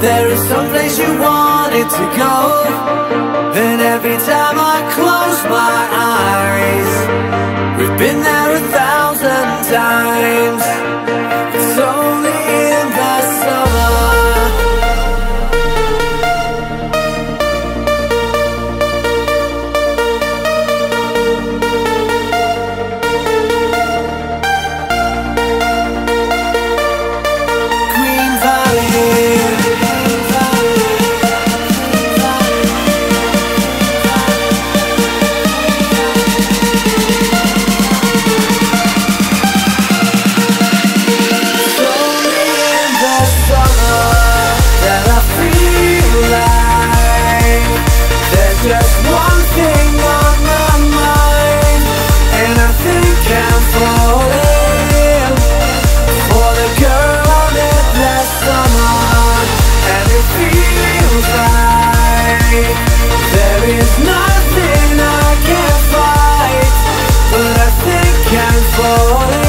There is someplace you wanted to go. Then every time I close my eyes We've been there a thousand times. for